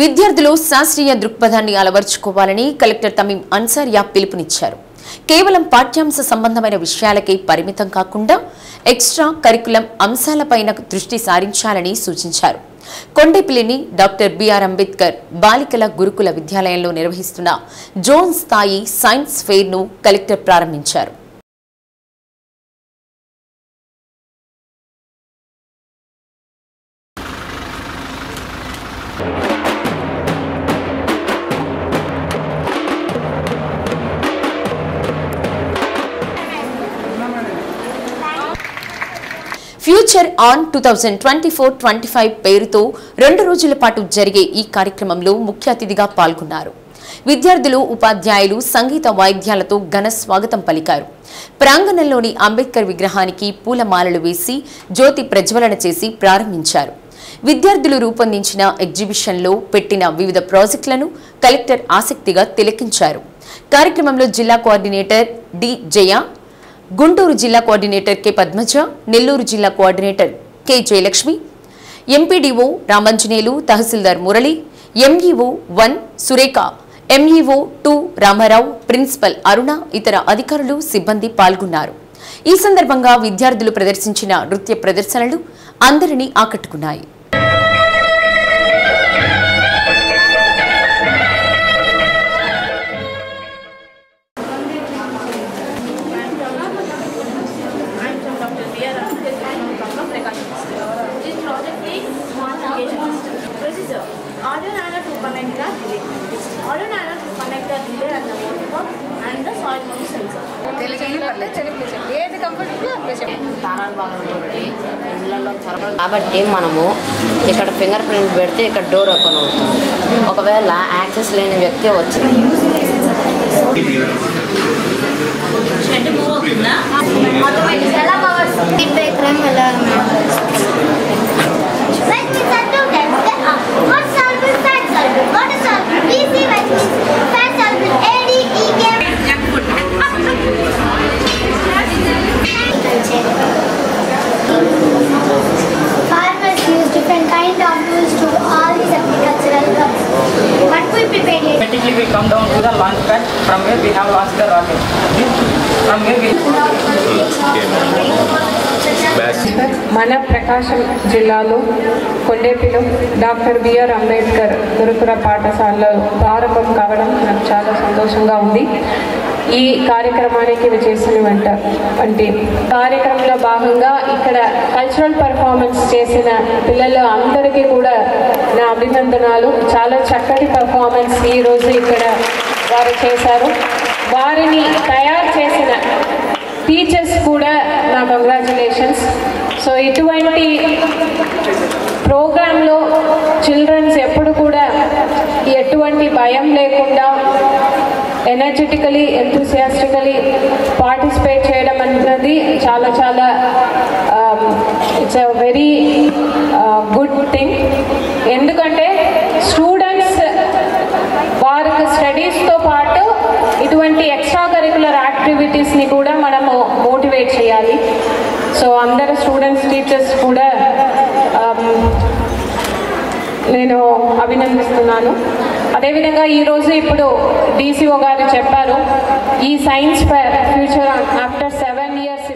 విద్యార్థులు శాస్త్రీయ దృక్పథాన్ని అలవర్చుకోవాలని కలెక్టర్ తమీం అన్సారియా పిలుపునిచ్చారు. కేవలం పాఠ్యాంశ సంబంధమైన విషయాలకే పరిమితం కాకుండా ఎక్స్ట్రా కరికులం అంశాలపైన దృష్టి సారించాలని సూచించారు. కొండేపిల్లిని డాక్టర్ బిఆర్ అంబేద్కర్ బాలికల గురుకుల విద్యాలయంలో నిర్వహిస్తున్న జోన్ స్థాయి సైన్స్ ఫెయిర్ను కలెక్టర్ ప్రారంభించారు. Future on two thousand twenty four twenty five పేరుతో రెండు రోజుల పాటు జరిగే ఈ కార్యక్రమంలో ముఖ్య అతిథిగా పాల్గొన్నారు. విద్యార్థులు ఉపాధ్యాయులు సంగీత వాయిద్యాలతో ఘన స్వాగతం పలికారు. ప్రాంగణంలోని అంబేద్కర్ విగ్రహానికి పూలమాలలు వేసి జ్యోతి ప్రజ్వలన చేసి ప్రారంభించారు. విద్యార్థులు రూపొందించిన ఎగ్జిబిషన్లో పెట్టిన వివిధ ప్రాజెక్టులను కలెక్టర్ ఆసక్తిగా తిలకించారు. కార్యక్రమంలో జిల్లా కోఆర్డినేటర్ డి జయ గుంటూరు జిల్లా కోఆర్డినేటర్ కె పద్మజ నెల్లూరు జిల్లా coordinator K Jayalakshmi MPDO Ramanjaneyulu తహసీల్దార్ Murali MEO one Surekha MEO two Ramarao principal Aruna ఇతర అధికారులు సిబ్బంది పాల్గొన్నారు. ఈ సందర్భంగా విద్యార్థులు ప్రదర్శించిన నృత్య ప్రదర్శనలు అందరినీ ఆకట్టుకున్నాయి. And the and the soil sensor. ఏది కాబట్టి మనము ఇక్కడ ఫింగర్ ప్రింట్ పెడితే ఇక్కడ డోర్ ఓపెన్ అవుతుంది. ఒకవేళ యాక్సెస్ లేని వ్యక్తి వచ్చి from where we have launched the rocket. From where we మన ప్రకాశం జిల్లాలో కొండేపిలో డాక్టర్ బిఆర్ అంబేద్కర్ గురుకుల పాఠశాలలో ప్రారంభం కావడం నాకు చాలా సంతోషంగా ఉంది. ఈ కార్యక్రమానికి చేసిన వెంట అంటే కార్యక్రమంలో భాగంగా ఇక్కడ కల్చరల్ పర్ఫార్మెన్స్ చేసిన పిల్లలు అందరికీ కూడా నా అభినందనాలు. చాలా చక్కటి పర్ఫార్మెన్స్ ఈరోజు ఇక్కడ వారు చేశారు. వారిని తయారు చేసిన టీచర్స్ కూడా నా కంగ్రాచులేషన్స్ సో ఇటువంటి ప్రోగ్రాంలో చిల్డ్రన్స్ ఎప్పుడు కూడా ఎటువంటి భయం లేకుండా ఎనర్జెటికలీ ఎంతూసియాస్టికలీ పార్టిసిపేట్ చేయడం అన్నది చాలా చాలా it's a very good thing ఎందుకంటే స్టడీస్తో పాటు ఇటువంటి ఎక్స్ట్రా కరికులర్ యాక్టివిటీస్ని కూడా మనము మోటివేట్ చేయాలి. సో అందరు స్టూడెంట్స్ టీచర్స్ కూడా um, నేను అభినందిస్తున్నాను. అదేవిధంగా ఈరోజు ఇప్పుడు డీసీఓ గారు చెప్పారు ఈ science fair future after seven years